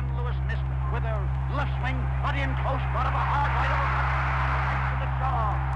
Sam Lewis missed with a left swing, but in close front of a hard right over to the jaw.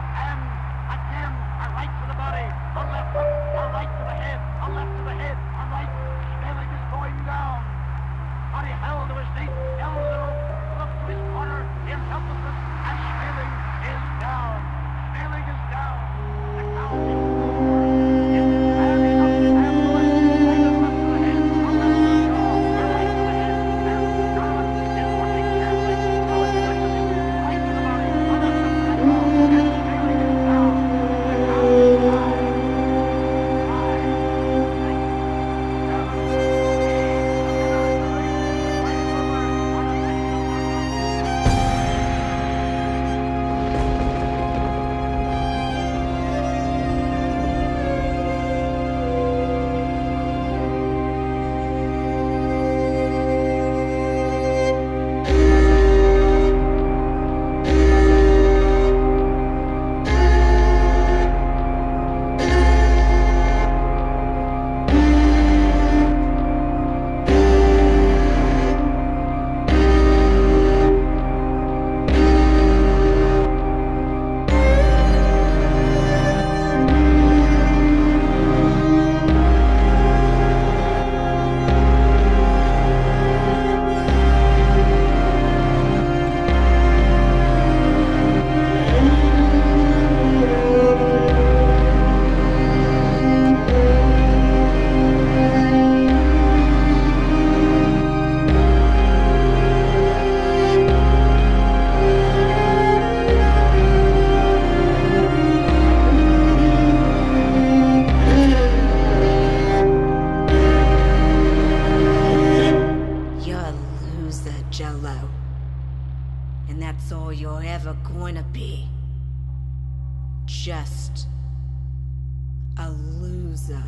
Jello. And that's all you're ever going to be. Just a loser.